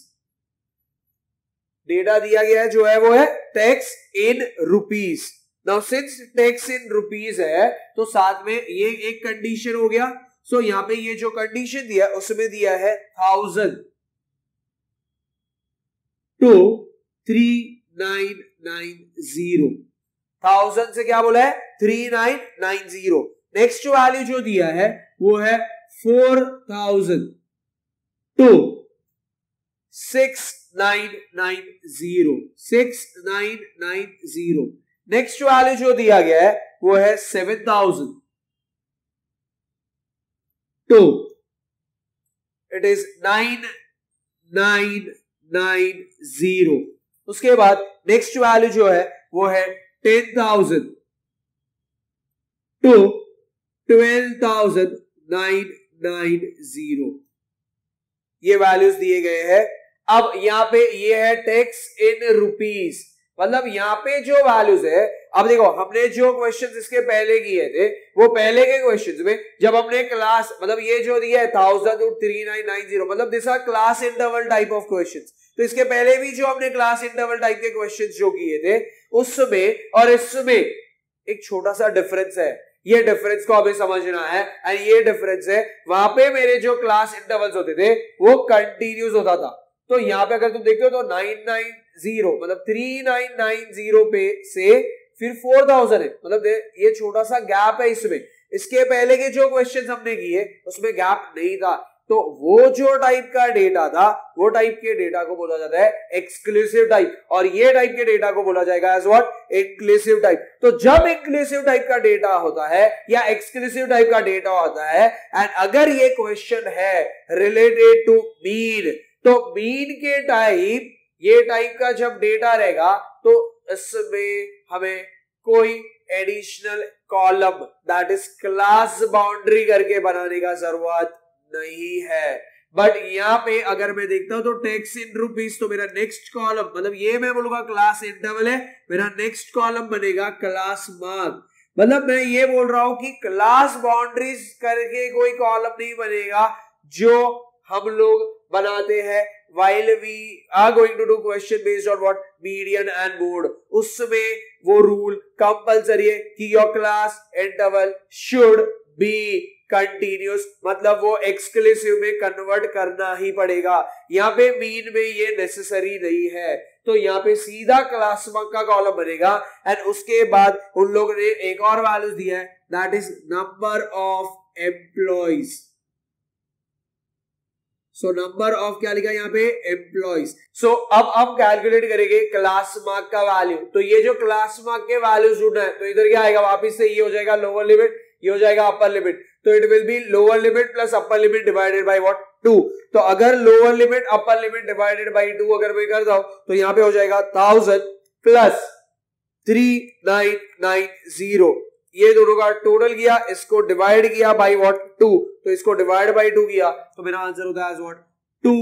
S1: डेटा दिया गया है जो है वो है tax in rupees now since tax in rupees है तो साथ में ये एक कंडीशन हो गया. सो so, यहाँ पे ये जो कंडीशन दिया उसमें दिया है thousand to three nine nine zero thousand से क्या बोला है? Three nine nine zero next value जो दिया है वो है four thousand to six nine nine zero six nine nine zero next value जो दिया गया है, वो है seven thousand to it is nine nine nine zero उसके बाद नेक्स्ट वैल्यू जो है, वो है ten thousand to twelve thousand nine nine zero ये वैल्यूज़ दिए गए हैं अब यहाँ पे ये है टैक्स इन रुपीज़ मतलब यहाँ पे जो वैल्यूज़ है, अब देखो, हमने जो क्वेश्चंस इसके पहले किए थे, वो पहले के क्वेश्चंस में जब हमने क्लास मतलब ये जो दिया है thousand three nine nine zero मतलब this are class interval type of questions तो इसके पहले भी जो हमने क्लास इंटरवल टाइप के क्वेश्चंस जो किए थे, उसमें और इसमें एक छोटा सा डिफरेंस है. ये डिफरेंस को हमें समझना है एंड ये डिफरेंस है, वहाँ पे मेरे जो क्लास इंटरवल्स होते थे, वो कंटिन्यूस होता था. तो यहाँ पे अगर तुम देखो तो नाइन नाइन ज़ीरो मतलब थ्री नाइन नाइन ज़ीरो पे से फिर फोर थाउज़ेंड है। मतलब ये छोटा सा गैप है इसमें। इसके पहले के जो क्वेश्चन हमने किए, उसमें गैप नहीं था। तो वो जो टाइप का डेटा था, वो टाइप के डेटा को बोला जाता है एक्सक्लूसिव टाइप और ये टाइप के डेटा को बोला जाएगा एज व्हाट इंक्लूसिव टाइप तो जब इंक्लूसिव टाइप का डेटा होता है, या एक्सक्लूसिव टाइप का डेटा होता है एंड अगर ये क्वेश्चन है रिलेटेड टू मीन तो मीन के टाइप ये टाइप का जब डेटा रहेगा तो इसमें हमें कोई additional column that is class boundary करके बनाने का ज़रूरत नहीं है। बट यहाँ पे अगर मैं देखता हूँ तो टेक्स इन रुपीज़ तो मेरा नेक्स्ट कॉलम मतलब ये मैं बोलूँगा क्लास इंटरवल है, मेरा नेक्स्ट कॉलम बनेगा क्लास मार्क मतलब मैं ये बोल रहा हूँ कि क्लास बाउंड्रीज करके कोई कॉलम नहीं बनेगा, जो हम लोग बनाते हैं while we are going to do question based on what median and mode. उसमें वो रूल कंपलसरी है कि your class interval should be continuous मतलब वो एक्सक्लूसिव में कन्वर्ट करना ही पड़ेगा। यहाँ पे मीन में ये नेसेसरी नहीं है। तो यहाँ पे सीधा क्लास वन का कॉलम बनेगा। एंड उसके बाद उन लोगों ने एक और वैल्यू दिया है। That is number of employees so number of क्या लिखा यहाँ पे? एम्प्लॉयज़ सो so, अब हम कैलकुलेट करेंगे क्लास मार्क का वैल्यू तो ये जो क्लास मार्क के वैल्यू ढूंढना है तो इधर क्या आएगा? वापिस से ये हो जाएगा लोअर लिमिट ये हो जाएगा अपर लिमिट तो it will be lower limit plus upper limit divided by what two तो अगर lower limit upper limit divided by two अगर मैं करता हूँ तो यहाँ पे हो जाएगा thousand plus three nine nine zero ये दोनों का टोटल किया, इसको डिवाइड किया बाई वॉट टू तो इसको डिवाइड बाई टू किया तो मेरा आंसर होता है what two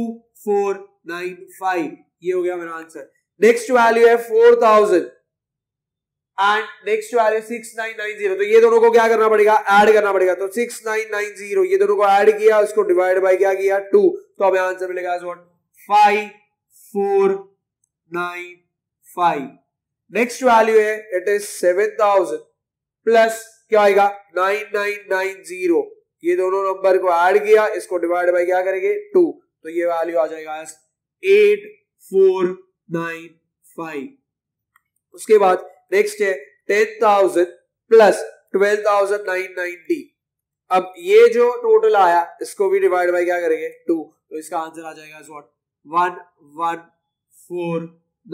S1: four nine five ये हो गया मेरा आंसर नेक्स्ट वैल्यू है four thousand and next value six nine nine zero तो ये दोनों को क्या करना पड़ेगा? ऐड करना पड़ेगा. तो सिक्स नाइन नाइन ज़ीरो ये दोनों को ऐड किया, उसको डिवाइड बाई क्या किया? टू तो हमें आंसर मिलेगा what five four nine five next value है it is seven thousand plus क्या आएगा? नाइन नाइन नाइन ज़ीरो ये दोनों नंबर को ऐड किया, इसको डिवाइड बाय क्या करेंगे? टू तो ये वैल्यू आ जाएगा एट फोर नाइन फाइव उसके बाद नेक्स्ट है ten thousand plus twelve thousand nine ninety अब ये जो टोटल आया, इसको भी डिवाइड बाय क्या करेंगे? टू तो इसका आंसर आ जाएगा what one one four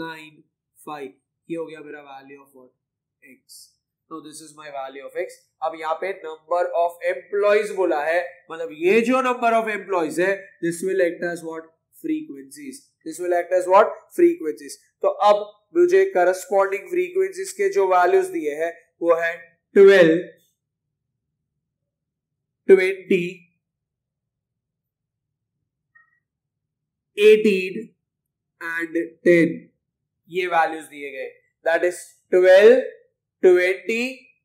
S1: nine five ये हो गया मेरा वैल्यू ऑफ़ व्हाट एक्स तो this is my value of X अब यहाँ पे नंबर ऑफ़ एम्प्लॉयज़ बोला है। मतलब ये जो नंबर ऑफ़ एम्प्लॉयज़ है this will act as what frequencies this will act as what frequencies तो अब मुझे करस्पॉन्डिंग फ्रीक्वेंसीज के जो वैल्यूज़ दिए हैं, वो है twelve twenty eighteen and ten ये वैल्यूज़ दिए गए। That is twelve twenty,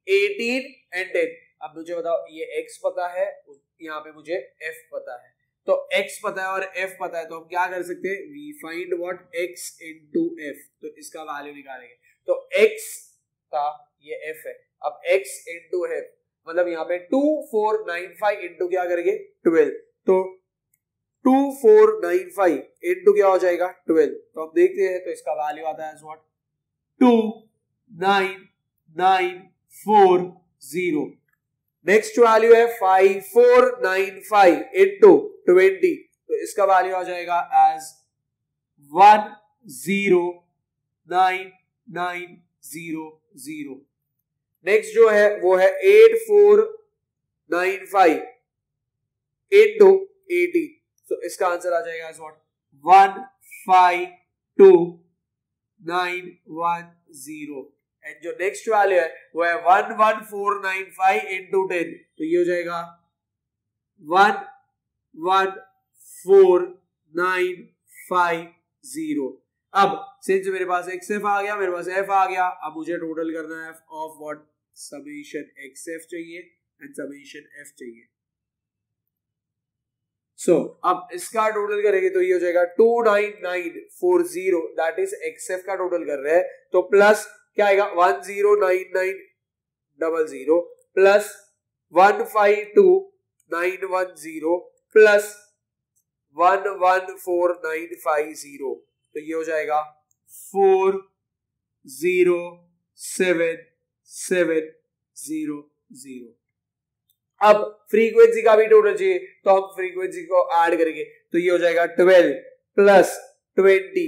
S1: eighteen and ten अब मुझे बताओ, ये एक्स पता है, यहाँ पे मुझे एफ़ पता है। तो x पता है और f पता है तो हम क्या कर सकते हैं? We find what x into f. तो इसका वैल्यू निकालेंगे। तो x का ये f है। अब x इनटू f मतलब यहाँ पे two four nine five into क्या करेंगे? ट्वेल्व तो two four nine five into क्या हो जाएगा? ट्वेल्व तो हम देखते हैं तो इसका वैल्यू आता है two nine four zero. Next value है five four nine five into twenty तो इसका वैल्यू आ जाएगा as one zero nine nine zero zero next जो है, वो है eight four nine five eight two eighty तो इसका आंसर आ जाएगा what one five two nine one zero and जो नेक्स्ट वैल्यू है वो है one one four nine five into ten तो ये हो जाएगा one one four nine five zero अब सिंस मेरे पास एक्स एफ़ आ गया मेरे पास एफ़ आ गया अब मुझे टोटल करना है of what summation X F चाहिए एंड समेशन एफ़ चाहिए. सो so, अब इसका टोटल करेंगे तो ये हो जाएगा two nine nine four zero that is X F का टोटल कर रहे हैं. तो प्लस क्या आएगा? One zero nine nine double zero plus one five two nine one zero plus one one four nine five zero तो ये हो जाएगा four zero seven seven zero zero अब फ्रीक्वेंसी का भी टोटल चाहिए तो हम फ्रीक्वेंसी को ऐड करेंगे तो ये हो जाएगा twelve plus twenty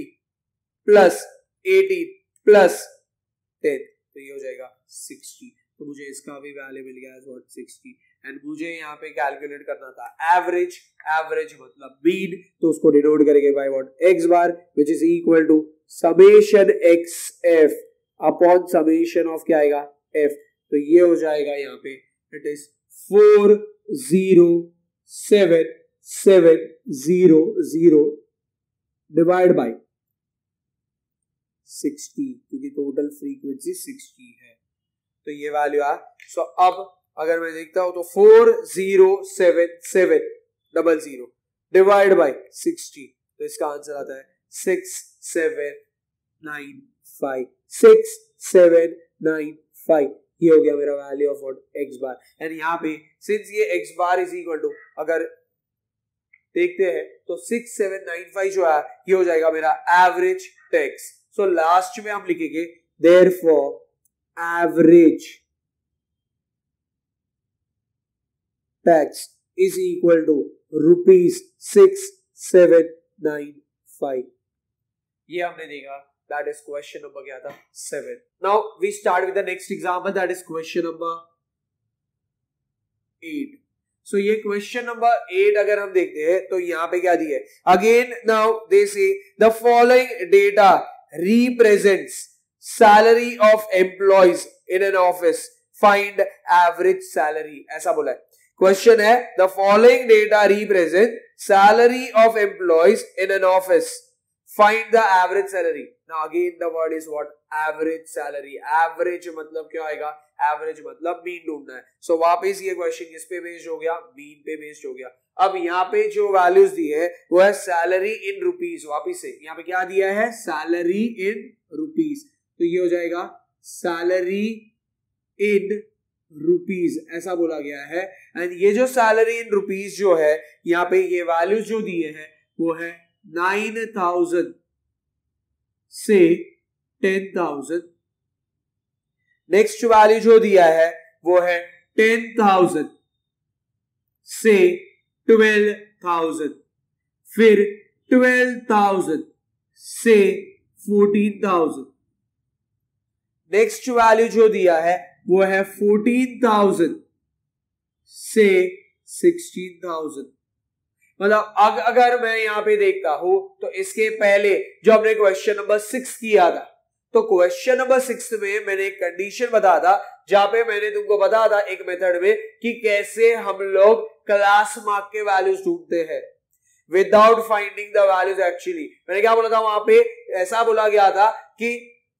S1: plus eighteen plus ten तो ये हो जाएगा सिक्सटी तो मुझे इसका भी वैल्यू मिल गया व्हाट सिक्सटी एंड मुझे यहाँ पे कैलकुलेट करना था एवरेज एवरेज मतलब मीन तो उसको डिनोट करेंगे by what X bar which is equal to summation X F upon summation of क्या आएगा? एफ़ तो ये हो जाएगा यहाँ पे. It is four zero seven seven zero zero divide by sixty, क्योंकि टोटल फ्रीक्वेंसी सिक्सटी है। तो ये वैल्यू आ सो अब अगर मैं देखता हूँ तो four zero seven seven double zero divide by sixty तो इसका आंसर आता है six seven nine five six seven nine five ये हो गया मेरा value of what X bar and यहाँ पे सिंस ये X bar is equal to अगर देखते हैं तो सिक्स सेवन नाइन फाइव जो है ये हो जाएगा मेरा एवरेज टैक्स सो लास्ट में हम लिखेंगे therefore average tax is equal to rupees six seven nine five ये हमने देखा, That is question number क्या था seven. Now, we start with the next example. That is question number eight. सो ये question number eight अगर हम देखते हैं तो यहाँ पे क्या दिया है again now they say the following data represents salary of employees in an office find average salary ऐसा बोला है। क्वेश्चन है the following data represent salary of employees in an office find the average salary now again the word is what? Average salary. Average मतलब क्या आएगा? Average मतलब mean ढूंढना है। सो so, वापस ये क्वेश्चन किस पे बेस्ड हो गया? मीन पे बेस्ड हो गया। अब यहाँ पे जो वैल्यूज़ दिए है, वो है सैलरी इन रुपीज़ वापिस से। यहाँ पे क्या दिया है? सैलरी इन रुपीज़ तो ये हो जाएगा सैलरी इन रुपीज़ ऐसा बोला गया है। एंड ये जो सैलरी इन रुपीज़ जो है, यहाँ पे ये वैल्यूज़ जो दिए हैं, वो है नाइन थाउज़ेंड से टेन थाउज़ेंड नेक्स्ट वैल्यू जो दिया है, वो है टेन थाउज़ेंड से ट्वेल्व थाउज़ेंड फिर ट्वेल्व थाउज़ेंड से फोर्टीन थाउज़ेंड नेक्स्ट वैल्यू जो दिया है वो है फोर्टीन थाउज़ेंड से सिक्सटीन थाउज़ेंड मतलब अग, अगर मैं यहाँ पे देखता हूँ तो इसके पहले जो हमने क्वेश्चन नंबर सिक्स किया था तो क्वेश्चन नंबर सिक्स में मैंने एक कंडीशन बता था जहाँ पे मैंने तुमको बता था एक मेथड में कि कैसे हम लोग क्लास मार्क के वैल्यूज़ ढूंढते हैं। Without finding the values actually मैंने क्या बोला था? वहाँ पे ऐसा बोला गया था कि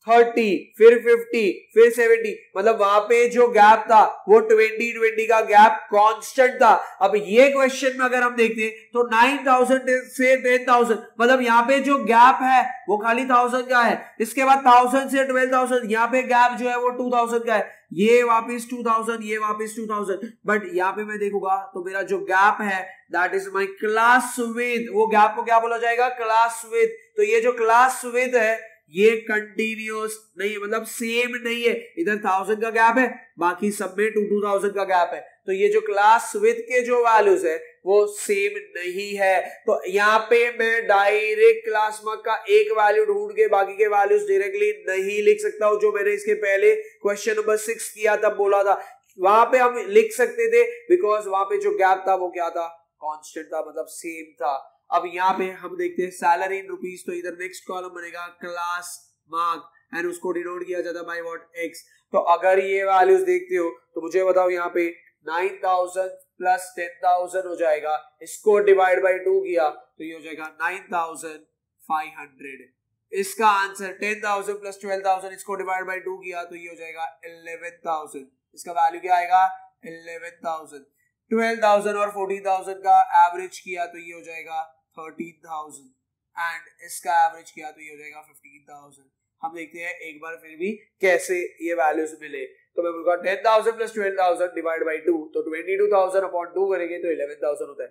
S1: थर्टी, फिर फिफ्टी, फिर सेवेंटी। मतलब वहाँ पे जो गैप था, वो ट्वेंटी ट्वेंटी का गैप कांस्टेंट था। अब ये क्वेश्चन में अगर हम देखते हैं तो नाइन थाउज़ेंड से टेन थाउज़ेंड मतलब यहाँ पे जो गैप है, वो खाली थाउज़ेंड का है। इसके बाद थाउज़ेंड से ट्वेल्व थाउज़ेंड यहाँ पे गैप जो है, वो टू थाउज़ेंड का है। ये वापिस टू थाउज़ेंड ये वापिस टू थाउज़ेंड बट यहाँ पे मैं देखूँगा तो मेरा जो गैप है that is my class width वो गैप को क्या बोला जाएगा? क्लास विद तो ये जो क्लास विद है ये कंटिन्यूस नहीं मतलब सेम नहीं है। इधर थाउज़ेंड का गैप है, बाकी सब में टू टू थाउज़ेंड का गैप है। तो ये जो क्लास विद के जो वैल्यूज़ है, वो सेम नहीं है। तो यहाँ पे मैं डायरेक्ट क्लास मार्क का एक वैल्यू ढूंढ के बाकी के वैल्यूज़ डायरेक्टली नहीं लिख सकता हूँ, जो मैंने इसके पहले क्वेश्चन नंबर सिक्स किया तब बोला था। वहाँ पे हम लिख सकते थे बिकॉज़ वहाँ पे जो गैप था, वो क्या था? कांस्टेंट था मतलब सेम था। अब यहाँ पे हम देखते हैं सैलरी इन रुपीज़ तो इधर नेक्स्ट कॉलम बनेगा क्लास मार्क एंड उसको डिनोट किया जाता है बाई वॉट एक्स तो अगर ये वैल्यूज़ देखते हो तो मुझे बताओ यहाँ पे nine thousand plus ten thousand हो जाएगा। इसको डिवाइड बाई टू किया तो ये हो जाएगा नाइन थाउज़ेंड फाइव हंड्रेड इसका answer ten thousand plus twelve thousand इसको डिवाइड बाई टू किया तो ये हो जाएगा इलेवन थाउज़ेंड इसका वैल्यू क्या आएगा? इलेवन थाउज़ेंड ट्वेल्व थाउज़ेंड और फोर्टीन थाउज़ेंड का एवरेज किया तो ये हो जाएगा थर्टीन थाउज़ेंड एंड इसका एवरेज किया तो ये हो जाएगा फिफ्टीन थाउज़ेंड हम देखते हैं एक बार फिर भी कैसे ये वैल्यूज़ मिले। तो मैं बोलूँगा ten thousand plus twelve thousand divide by two तो twenty two thousand upon two करेंगे तो इलेवन थाउज़ेंड होता है।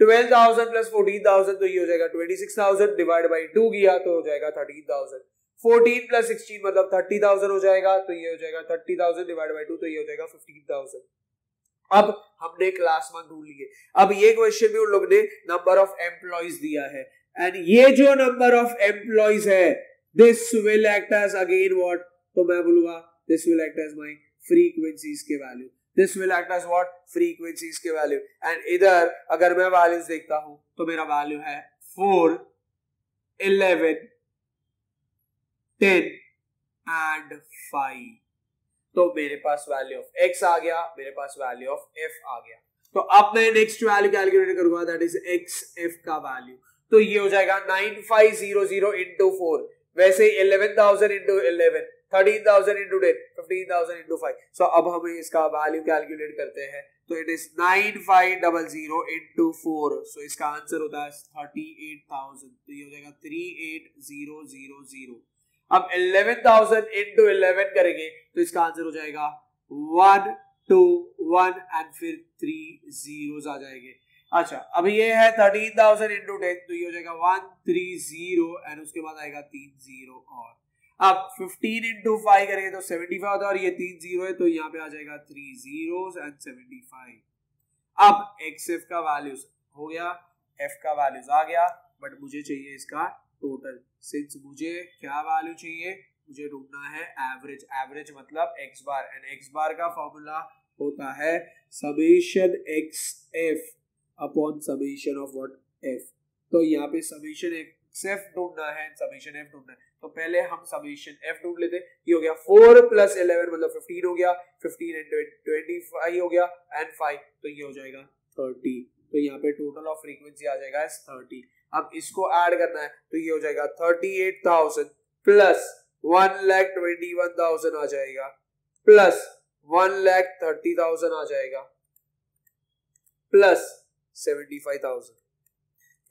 S1: Twelve thousand plus fourteen thousand तो ये हो जाएगा twenty six thousand divide by two किया तो हो जाएगा thirteen thousand fourteen plus sixteen मतलब थर्टी थाउज़ेंड हो जाएगा तो ये हो जाएगा thirty thousand divide by two तो ये हो जाएगा फिफ्टीन थाउज़ेंड अब हमने क्लास वन ढूंढ लिए। अब ये क्वेश्चन भी उन लोग ने नंबर ऑफ़ एम्प्लॉयज़ दिया है। एंड ये जो नंबर ऑफ़ एम्प्लॉयज़ है this will act as again what तो मैं बोलूँगा this will act as my frequencies के value this will act as what frequencies के वैल्यू एंड इधर अगर मैं वैल्यूज़ देखता हूँ तो मेरा वैल्यू है four eleven ten and five तो मेरे पास वैल्यू ऑफ़ एक्स आ गया, मेरे पास वैल्यू ऑफ़ एफ़ आ गया। तो अब मैं नेक्स्ट वैल्यू कैलकुलेट करूँगा दैट इज़ एक्स एफ़ का वैल्यू तो ये हो जाएगा nine five zero zero into four वैसे eleven thousand into eleven, thirteen thousand into ten fifteen thousand into five so अब हम इसका वैल्यू कैलकुलेट करते हैं। तो it is nine five double zero into four so इसका आंसर होता है थर्टी एट थाउज़ेंड। तो ये हो जाएगा three eight zero zero zero. अब 11,000 इंटू इलेवन करेंगे तो इसका आंसर हो जाएगा वन टू वन एंड फिर थ्री ज़ीरो आ जाएँगे। अच्छा अब ये है थर्टीन थाउज़ेंड इंटू टेन तो ये हो जाएगा वन थ्री ज़ीरो एंड उसके बाद आएगा तीन ज़ीरो और। अब फिफ्टीन इंटू फाइव करेंगे तो सेवेंटी फाइव होता है और ये तीन ज़ीरो है तो यहाँ पे आ जाएगा three zero and seventy five अब एक्स एफ़ का वैल्यूज़ हो गया एफ़ का वैल्यूज़ आ गया बट मुझे चाहिए इसका टोटल सिंस मुझे क्या वैल्यू चाहिए? मुझे ढूंढना है एवरेज एवरेज मतलब x bar and x bar का फॉर्मूला होता है summation x f upon summation of what f तो यहाँ पे समेशन एक्स एफ़ ढूंढना है समेशन एफ़ ढूंढना है। तो पहले हम समेशन एफ़ ढूंढ लेते ये हो गया फोर प्लस इलेवन मतलब फिफ्टीन हो गया। फिफ्टीन एंड ट्वेंटी फाइव हो गया एंड फाइव तो ये हो जाएगा थर्टी तो यहाँ पे टोटल ऑफ़ फ्रीक्वेंसी आ जाएगा थर्टी अब इसको ऐड करना है तो ये हो जाएगा thirty eight thousand plus one lakh twenty one thousand आ जाएगा। Plus one lakh thirty thousand आ जाएगा। प्लस सेवेंटी फाइव थाउज़ेंड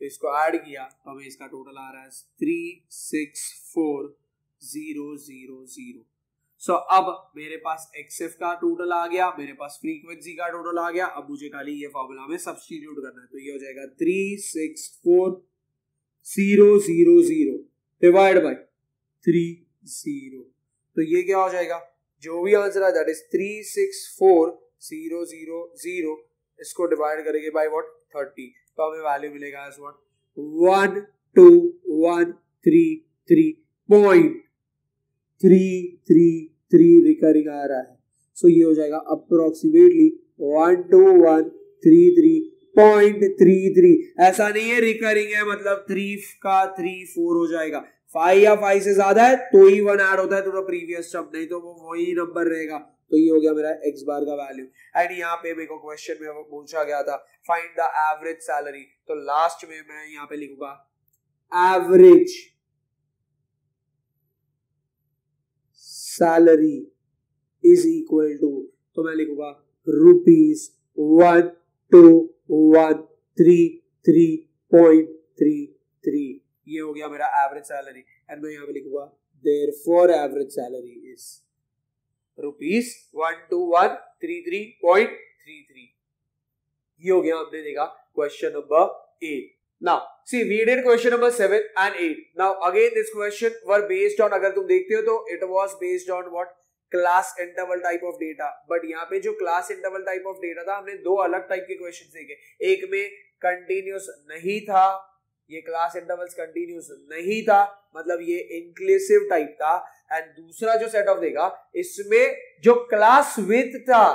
S1: तो इसको ऐड किया तो हमें इसका टोटल आ रहा है three six four zero zero zero so so, अब मेरे पास एक्सएफ का टोटल आ गया मेरे पास फ्रीक्वेंसी का टोटल आ गया। अब मुझे खाली ये फॉर्मूला में सब्सटीट्यूट करना है। तो ये हो जाएगा three six four zero zero zero divide by three zero तो ये क्या हो जाएगा? जो भी आंसर है that is three six four zero zero zero इसको डिवाइड करेंगे बाई वॉट थर्टी तो हमें वैल्यू मिलेगा as what one two one three three point three three three recurring आ रहा है सो ये हो जाएगा approximately one two one three three point three three ऐसा नहीं है रिकरिंग है मतलब थ्री का थ्री फोर हो जाएगा। फाइव या फाइव से ज़्यादा है तो ही वन ऐड होता है तो प्रीवियस शब्द नहीं तो वो वही नंबर रहेगा। तो ये हो गया मेरा एक्स बार का वैल्यू एंड यहाँ पे मेरे को क्वेश्चन में पूछा गया था फाइंड द एवरेज सैलरी तो लास्ट में मैं यहाँ पे लिखूँगा average salary is equal to तो मैं लिखूँगा rupees one two one three three point three three ये हो गया मेरा एवरेज सैलरी एंड मैं यहाँ पे लिखूँगा therefore average salary is rupees one two one three three point three three ये हो गया हमने देखा question number eight now see, we did question number 7 and 8 now, again, this question were based on, अगर तुम देखते हो तो it was based on what? Class interval type of data but यहाँ पे जो class interval type of data था, हमने दो अलग टाइप के क्वेश्चन देखे. एक में कंटिन्यूस नहीं था. ये क्लास इंटरवल्स कंटिन्यूस नहीं था. मतलब ये इंक्लूसिव टाइप था. एंड दूसरा जो सेट ऑफ़ देगा इसमें जो क्लास विथ था,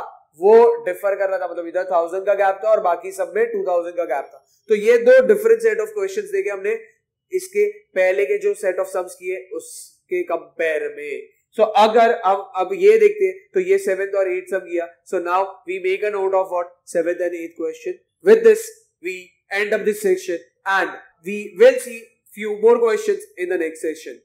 S1: वो डिफर कर रहा था. मतलब इधर थाउज़ेंड का गैप था और बाकी सब में टू थाउज़ेंड का गैप था. तो ये दो डिफरेंट सेट ऑफ़ क्वेश्चंस देखे हमने। इसके पहले के जो सेट ऑफ़ सम्स किए उसके कंपेयर में। सो so, अगर अब अब ये देखते हैं तो ये सेवेंथ और एट सम किया। So now we make a note of what seventh and eight question with this we end up this section and we will see few more questions in the next session